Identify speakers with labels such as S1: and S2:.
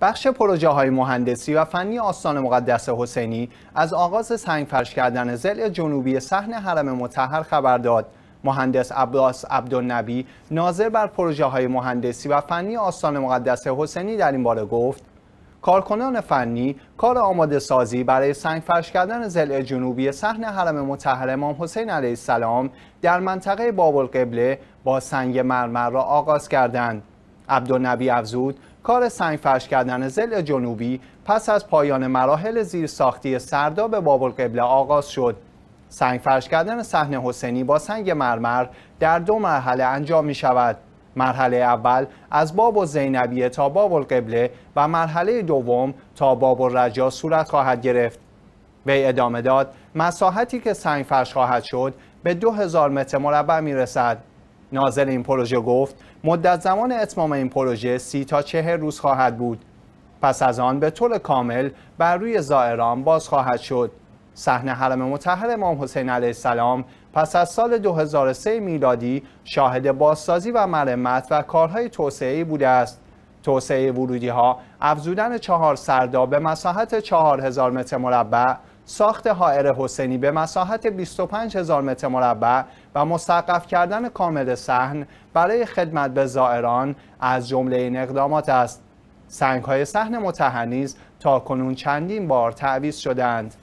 S1: بخش پروژه های مهندسی و فنی آستان مقدس حسینی از آغاز سنگ فرش کردن زل جنوبی صحن حرم مطهر خبر داد. مهندس عباس عبدالنبی ناظر بر پروژه های مهندسی و فنی آستان مقدس حسینی در این باره گفت کارکنان فنی کار آماده سازی برای سنگ فرش کردن زل جنوبی صحن حرم مطهر امام حسین علیه السلام در منطقه باب القبله با سنگ مرمر را آغاز کردند. عبدالنبی افزود کار سنگ فرش کردن زل جنوبی پس از پایان مراحل زیرساختی سرداب باب القبله آغاز شد. سنگ فرش کردن صحن حسینی با سنگ مرمر در دو مرحله انجام می شود. مرحله اول از باب و زینبیه تا باب القبله و مرحله دوم تا باب الرجا صورت خواهد گرفت. وی ادامه داد مساحتی که سنگ فرش خواهد شد به 2000 متر مربع می رسد. ناظر این پروژه گفت مدت زمان اتمام این پروژه سی تا چهر روز خواهد بود. پس از آن به طور کامل بر روی زائران باز خواهد شد. صحن حرم مطهر امام حسین علیه السلام پس از سال 2003 میلادی شاهد بازسازی و مرمت و کارهای توسعه بوده است. توسعه ورودی ها افزودن چهار سرداب به مساحت 4000 متر مربع ساخت حائر حسینی به مساحت 25 هزار متر مربع و مستقف کردن کامل صحن برای خدمت به زائران از جمله این اقدامات است. سنگ های صحن متحنیز تا کنون چندین بار تعویض شدند.